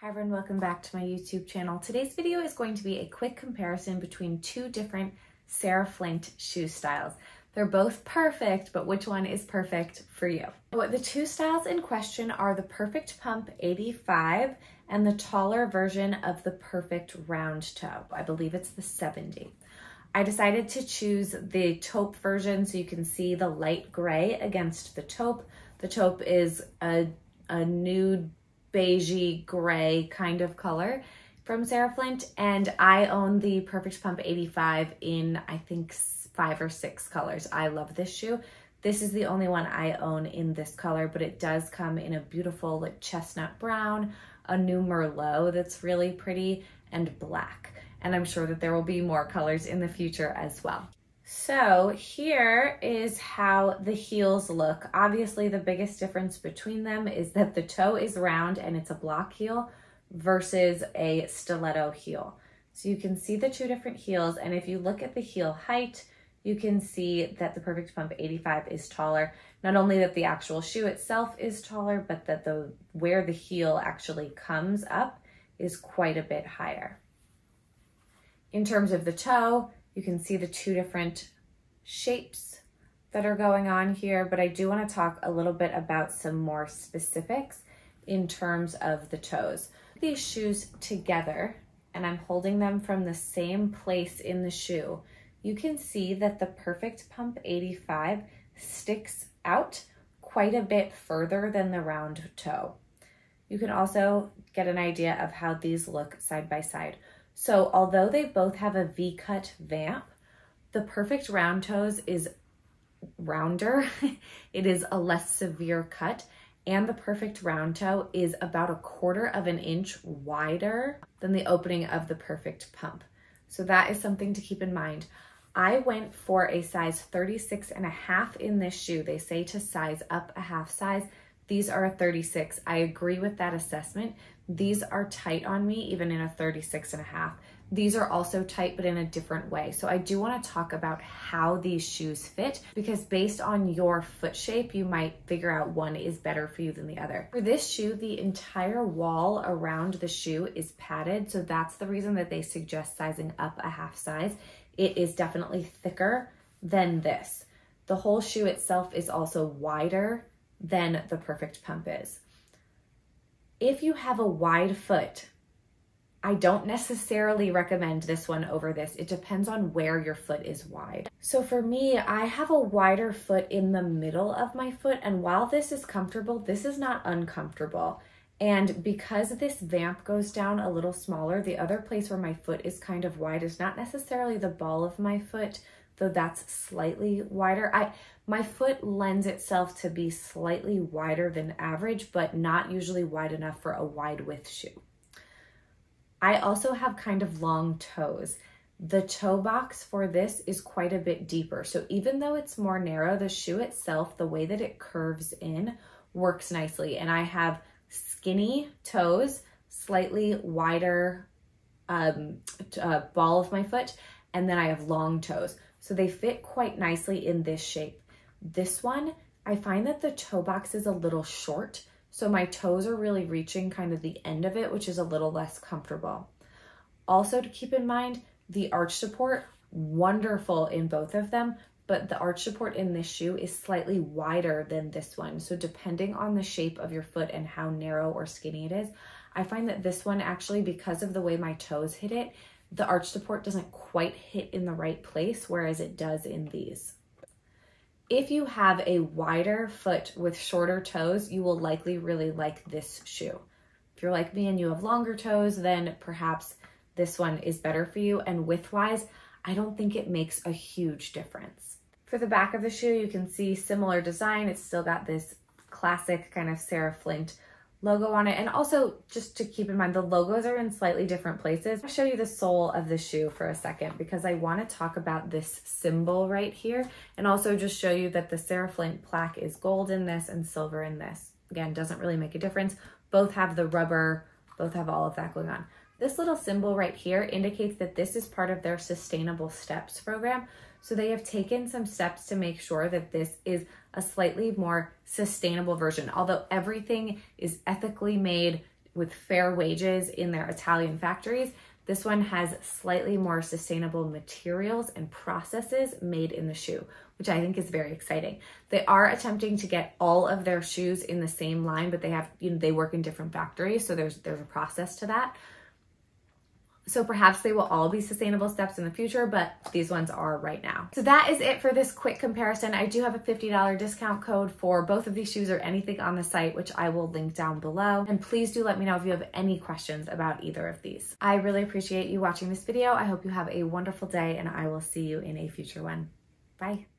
Hi everyone, welcome back to my YouTube channel. Today's video is going to be a quick comparison between two different Sarah Flint shoe styles. They're both perfect, but which one is perfect for you? The two styles in question are the Perfect Pump 85 and the taller version of the Perfect Round Toe. I believe it's the 70. I decided to choose the taupe version so you can see the light gray against the taupe. The taupe is a, a nude beigey gray kind of color from Sarah Flint. And I own the Perfect Pump 85 in, I think, five or six colors. I love this shoe. This is the only one I own in this color, but it does come in a beautiful like chestnut brown, a new Merlot that's really pretty, and black. And I'm sure that there will be more colors in the future as well. So here is how the heels look. Obviously the biggest difference between them is that the toe is round and it's a block heel versus a stiletto heel. So you can see the two different heels and if you look at the heel height, you can see that the Perfect Pump 85 is taller. Not only that the actual shoe itself is taller, but that the where the heel actually comes up is quite a bit higher. In terms of the toe, you can see the two different shapes that are going on here, but I do want to talk a little bit about some more specifics in terms of the toes. These shoes together, and I'm holding them from the same place in the shoe, you can see that the Perfect Pump 85 sticks out quite a bit further than the round toe. You can also get an idea of how these look side by side. So although they both have a V-cut vamp, the perfect round toes is rounder. it is a less severe cut and the perfect round toe is about a quarter of an inch wider than the opening of the perfect pump. So that is something to keep in mind. I went for a size 36 and a half in this shoe. They say to size up a half size. These are a 36. I agree with that assessment. These are tight on me, even in a 36 and a half. These are also tight, but in a different way. So I do wanna talk about how these shoes fit because based on your foot shape, you might figure out one is better for you than the other. For this shoe, the entire wall around the shoe is padded. So that's the reason that they suggest sizing up a half size. It is definitely thicker than this. The whole shoe itself is also wider than the perfect pump is. If you have a wide foot, I don't necessarily recommend this one over this. It depends on where your foot is wide. So for me, I have a wider foot in the middle of my foot. And while this is comfortable, this is not uncomfortable. And because this vamp goes down a little smaller, the other place where my foot is kind of wide is not necessarily the ball of my foot, though that's slightly wider. I My foot lends itself to be slightly wider than average, but not usually wide enough for a wide width shoe. I also have kind of long toes. The toe box for this is quite a bit deeper. So even though it's more narrow, the shoe itself, the way that it curves in works nicely. And I have skinny toes, slightly wider um, uh, ball of my foot, and then I have long toes. So they fit quite nicely in this shape. This one, I find that the toe box is a little short, so my toes are really reaching kind of the end of it, which is a little less comfortable. Also to keep in mind, the arch support, wonderful in both of them, but the arch support in this shoe is slightly wider than this one. So depending on the shape of your foot and how narrow or skinny it is, I find that this one actually, because of the way my toes hit it, the arch support doesn't quite hit in the right place, whereas it does in these. If you have a wider foot with shorter toes, you will likely really like this shoe. If you're like me and you have longer toes, then perhaps this one is better for you. And width-wise, I don't think it makes a huge difference. For the back of the shoe, you can see similar design. It's still got this classic kind of Sarah Flint logo on it. And also just to keep in mind, the logos are in slightly different places. I'll show you the sole of the shoe for a second because I wanna talk about this symbol right here and also just show you that the Sarah Flint plaque is gold in this and silver in this. Again, doesn't really make a difference. Both have the rubber, both have all of that going on. This little symbol right here indicates that this is part of their Sustainable Steps program. So they have taken some steps to make sure that this is a slightly more sustainable version. Although everything is ethically made, with fair wages in their Italian factories. This one has slightly more sustainable materials and processes made in the shoe, which I think is very exciting. They are attempting to get all of their shoes in the same line, but they have, you know, they work in different factories, so there's there's a process to that. So perhaps they will all be sustainable steps in the future, but these ones are right now. So that is it for this quick comparison. I do have a $50 discount code for both of these shoes or anything on the site, which I will link down below. And please do let me know if you have any questions about either of these. I really appreciate you watching this video. I hope you have a wonderful day and I will see you in a future one. Bye.